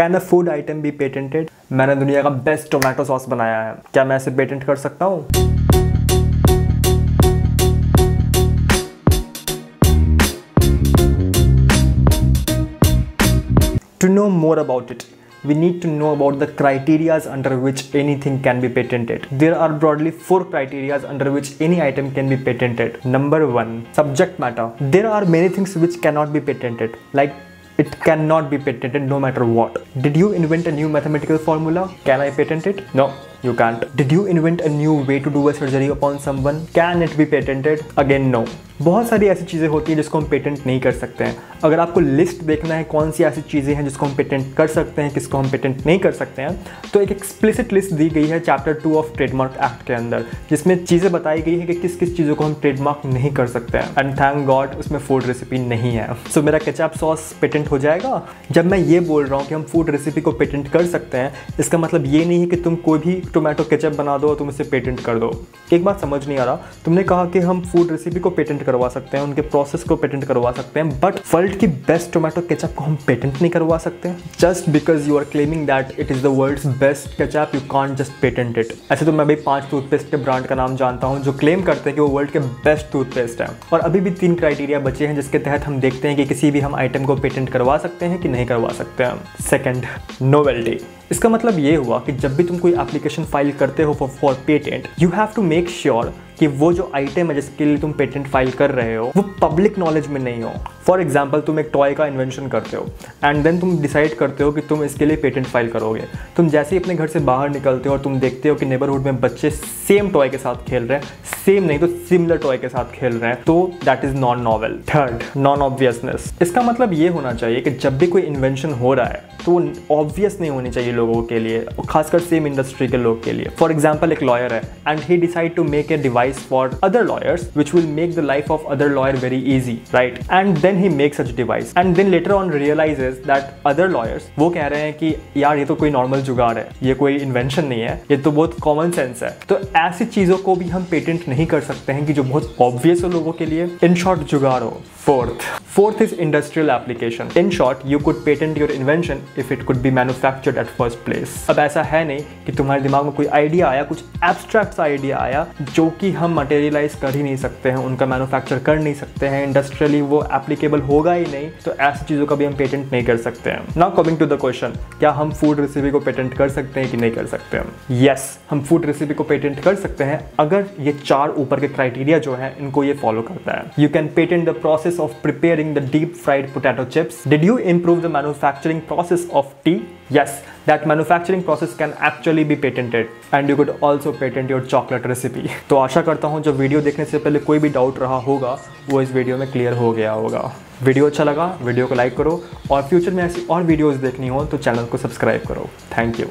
Can a food item be patented मैंने दुनिया का बेस्ट टोमेटो सॉस बनाया है। क्या मैं इसे पेटेंट कर सकता हूँ? To know more about it we need to know about the criterias under which anything can be patented there are broadly four criterias under which any item can be patented number one subject matter there are many things which cannot be patented like it cannot be patented no matter what. Did you invent a new mathematical formula? Can I patent it? No. You can't. Did you invent a new way to do a surgery upon someone? Can it be patented? Again, no. बहुत सारी ऐसी चीज़ें होती हैं जिसको हम patent नहीं कर सकते हैं अगर आपको लिस्ट देखना है कौन सी ऐसी चीज़ें हैं जिसको हम पेटेंट कर सकते हैं किसको हम पेटेंट नहीं कर सकते हैं तो एक एक्सप्लिसिट लिस्ट दी गई है chapter two of trademark act के अंदर जिसमें चीज़ें बताई गई है कि किस किस चीज़ों को हम ट्रेडमार्क नहीं कर सकते हैं एंड थैंक गॉड उसमें फ़ूड रेसिपी नहीं है सो so, मेरा केचप सॉस पेटेंट हो जाएगा जब मैं ये बोल रहा हूँ कि हम फ़ूड रेसिपी को पेटेंट कर सकते हैं इसका मतलब ये नहीं है कि तुम कोई भी टोमेटो केचप बना दो और तुम इसे पेटेंट कर दो। एक बात समझ नहीं आ रहा। तुमने कहा कि हम फ़ूड रेसिपी को पेटेंट करवा सकते हैं, उनके प्रोसेस को पेटेंट करवा सकते हैं बट वर्ल्ड की बेस्ट टोमेटो केचप को हम पेटेंट नहीं करवा सकते just because you are claiming that it is the world best ketchup you can't just patent it ऐसे तो मैं भी पाँच टूथपेस्ट के ब्रांड का नाम जानता हूँ, जो क्लेम करते हैं कि वो वर्ल्ड के बेस्ट टूथपेस्ट है। और अभी भी तीन क्राइटेरिया बचे हैं, जिसके तहत हम देखते हैं कि किसी भी हम आइटम को पेटेंट करवा सकते हैं कि नहीं करवा सकते हैं। सेकेंड नोवेल्टी इसका मतलब ये हुआ कि जब भी तुम कोई एप्लीकेशन फ़ाइल करते हो for patent you have to make sure कि वो जो आइटम है जिसके लिए तुम पेटेंट फ़ाइल कर रहे हो, वो पब्लिक नॉलेज में नहीं हो। फॉर एग्ज़ाम्पल तुम एक टॉय का इन्वेंशन करते हो एंड देन तुम डिसाइड करते हो कि तुम इसके लिए पेटेंट फ़ाइल करोगे। तुम जैसे ही अपने घर से बाहर निकलते हो और तुम देखते हो कि नेबरहुड में बच्चे सेम टॉय के साथ खेल रहे हैं सेम नहीं तो सिमिलर टॉय के साथ खेल रहे हैं। तो that is non novel third non obviousness इसका मतलब ये होना चाहिए कि जब भी कोई इन्वेंशन हो रहा है तो ऑब्वियस नहीं होनी चाहिए लोगों के लिए खासकर सेम इंडस्ट्री के लोग के लिए। फॉर एग्ज़ाम्पल एक लॉयर है and he decide to make a device for other lawyers which will make the life of other lawyer very easy right and then he make such device and then later on realizes that other lawyers वो कह रहे हैं कि, यार, ये तो कोई normal जुगाड़ है, ये कोई इन्वेंशन नहीं है, ये तो बहुत कॉमन सेंस है। तो ऐसी चीज़ों को भी हम पेटेंट नहीं कर सकते हैं कि जो बहुत ऑब्वियस हो लोगों के लिए। इन शॉर्ट जुगाड़। हो fourth fourth is industrial application in short you could patent your invention if it could be manufactured at first place अब ऐसा है नहीं कि तुम्हारे दिमाग में कोई आइडिया आया कुछ एब्स्ट्रैक्ट आइडिया आया जो कि हम मटेरियलाइज कर ही नहीं सकते हैं उनका मैन्युफैक्चर कर नहीं सकते हैं इंडस्ट्रियली वो एप्लीकेबल होगा ही नहीं तो ऐसी चीज़ों का भी हम पेटेंट नहीं कर सकते हैं। Now coming to the question क्या हम फ़ूड रेसिपी को पेटेंट कर सकते हैं कि नहीं कर सकते हैं यस yes, हम फ़ूड रेसिपी को पेटेंट कर सकते हैं अगर ये चार ऊपर के क्राइटेरिया जो है इनको ये फॉलो करता है। You can patent the process of preparing the deep fried potato chips did you improve the manufacturing process of tea yes. That manufacturing process can actually be patented. And you could also patent your chocolate recipe. तो आशा करता हूँ, जब video देखने से पहले कोई भी डाउट रहा होगा, वो इस वीडियो में क्लियर हो गया होगा। वीडियो अच्छा लगा वीडियो को लाइक करो। और फ्यूचर में ऐसी और वीडियोस देखनी हो तो चैनल को सब्सक्राइब करो। Thank you